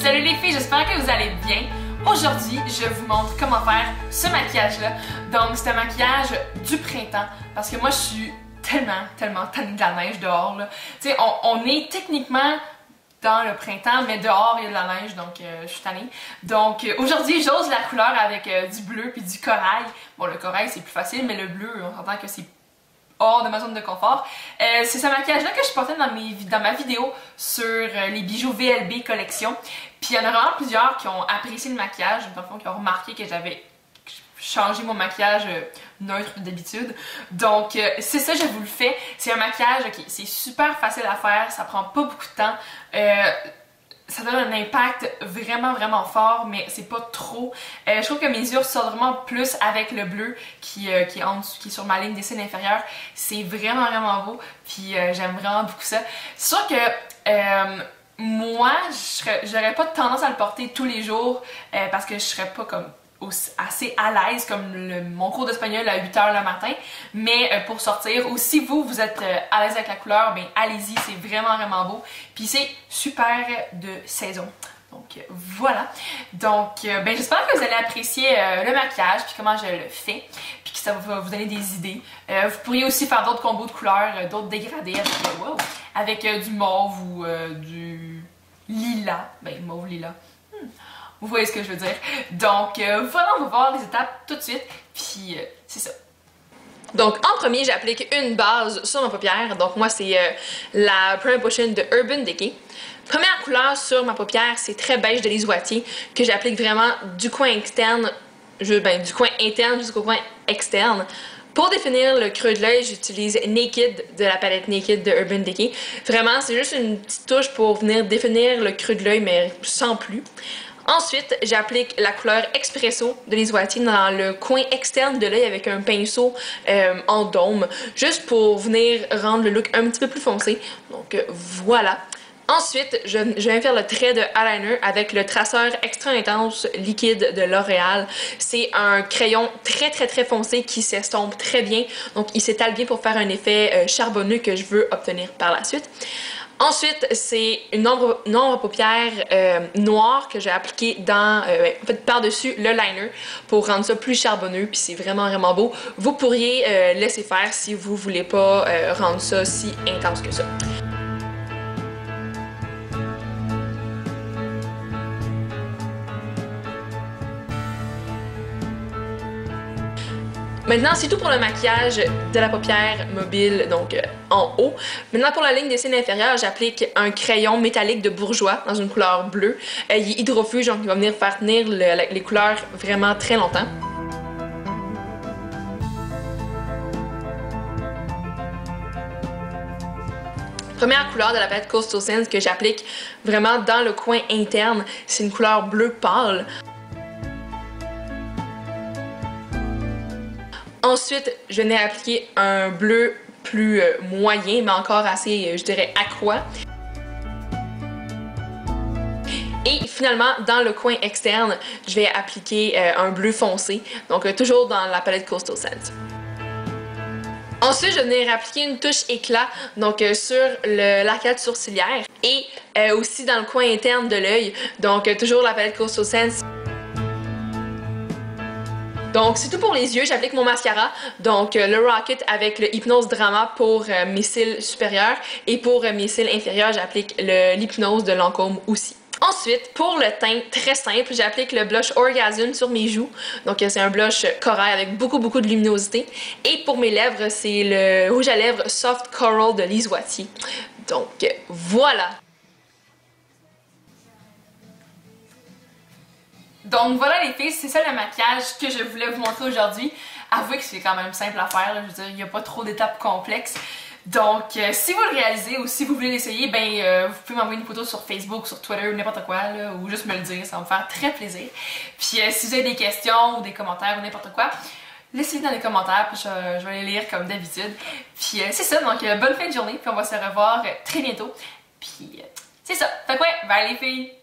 Salut les filles, j'espère que vous allez bien. Aujourd'hui, je vous montre comment faire ce maquillage-là. Donc, c'est un maquillage du printemps parce que moi, je suis tellement, tellement tannée de la neige dehors. Tu sais, on, est techniquement dans le printemps, mais dehors il y a de la neige, donc euh, je suis tannée. Donc euh, aujourd'hui, j'ose la couleur avec euh, du bleu puis du corail. Bon, le corail c'est plus facile, mais le bleu, on s'entend que c'est hors de ma zone de confort. Euh, c'est ce maquillage-là que je portais dans, dans ma vidéo sur euh, les bijoux VLB collection. Puis il y en a vraiment plusieurs qui ont apprécié le maquillage, qui ont remarqué que j'avais changé mon maquillage euh, neutre d'habitude. Donc c'est ça, je vous le fais. C'est un maquillage, qui c'est super facile à faire, ça prend pas beaucoup de temps ça donne un impact vraiment vraiment fort mais c'est pas trop. Euh, je trouve que mes yeux sortent vraiment plus avec le bleu qui, euh, est, en qui est sur ma ligne des cils inférieure. C'est vraiment vraiment beau puis euh, j'aime vraiment beaucoup ça. C'est sûr que moi j'aurais pas tendance à le porter tous les jours parce que je serais pas comme assez à l'aise comme mon cours d'espagnol à 8h le matin. Mais euh, pour sortir ou si vous vous êtes euh, à l'aise avec la couleur ben allez-y c'est vraiment vraiment beau. Puis c'est super de saison. Donc euh, voilà. Donc ben j'espère que vous allez apprécier le maquillage puis comment je le fais puis que ça va vous donner des idées. Vous pourriez aussi faire d'autres combos de couleurs d'autres dégradés avec, du mauve ou du lilas. Ben mauve lilas vous voyez ce que je veux dire. Donc euh, voilà, on va voir les étapes tout de suite. Puis euh, c'est ça. Donc, en premier, j'applique une base sur ma paupière. Donc, moi, c'est euh, la Prime Potion de Urban Decay. Première couleur sur ma paupière, c'est très beige de l'Isoitier que j'applique vraiment du coin externe, je, ben, du coin interne jusqu'au coin externe. Pour définir le creux de l'œil, j'utilise Naked de la palette Naked de Urban Decay. Vraiment, c'est juste une petite touche pour venir définir le creux de l'œil, mais sans plus. Ensuite, j'applique la couleur Expresso de l'Iswati dans le coin externe de l'œil avec un pinceau euh, en dôme, juste pour venir rendre le look un petit peu plus foncé. Donc euh, voilà. Ensuite, je, viens faire le trait de eyeliner avec le traceur extra intense liquide de L'Oréal. C'est un crayon très très très foncé qui s'estompe très bien. Donc il s'étale bien pour faire un effet euh, charbonneux que je veux obtenir par la suite. Ensuite, c'est une ombre, une paupière euh, noire que j'ai appliquée dans, euh, en fait, par-dessus le liner pour rendre ça plus charbonneux, puis c'est vraiment, vraiment beau. Vous pourriez euh, laisser faire si vous voulez pas rendre ça si intense que ça. Maintenant, c'est tout pour le maquillage de la paupière mobile, donc euh, en haut. Maintenant, pour la ligne des cils inférieures, j'applique un crayon métallique de bourgeois dans une couleur bleue. Euh, il est hydrofuge, donc il va venir faire tenir les couleurs vraiment très longtemps. Première couleur de la palette Coastal Sense que j'applique vraiment dans le coin interne, c'est une couleur bleu pâle. Ensuite, je venais appliquer un bleu plus euh, moyen, mais encore assez, euh, je dirais, aqua. Et finalement, dans le coin externe, je vais appliquer euh, un bleu foncé, donc toujours dans la palette Coastal Scent. Ensuite, je venais appliquer une touche éclat, donc sur l'arcade sourcilière et aussi dans le coin interne de l'œil, donc toujours la palette Coastal Scent. Donc, c'est tout pour les yeux. J'applique mon mascara. Donc, euh, le Rocket avec le Hypnose Drama pour euh, mes cils supérieurs. Et pour euh, mes cils inférieurs, j'applique l'Hypnose de Lancôme aussi. Ensuite, pour le teint, très simple, j'applique le blush Orgasm sur mes joues. Donc, c'est un blush corail avec beaucoup, beaucoup de luminosité. Et pour mes lèvres, c'est le rouge à lèvres Soft Coral de Lise Wattier. Donc, voilà! Donc voilà les filles, c'est ça le maquillage que je voulais vous montrer aujourd'hui. Avouez que c'est quand même simple à faire, je veux dire, il n'y a pas trop d'étapes complexes. Donc, euh, si vous le réalisez ou si vous voulez l'essayer, ben euh, vous pouvez m'envoyer une photo sur Facebook, sur Twitter, n'importe quoi, ou juste me le dire, ça va me faire très plaisir. Puis euh, si vous avez des questions ou des commentaires ou n'importe quoi, laissez-les dans les commentaires, puis je, je, vais les lire comme d'habitude. Puis c'est ça, donc bonne fin de journée, puis on va se revoir très bientôt. Puis c'est ça, fait que ouais, bye les filles!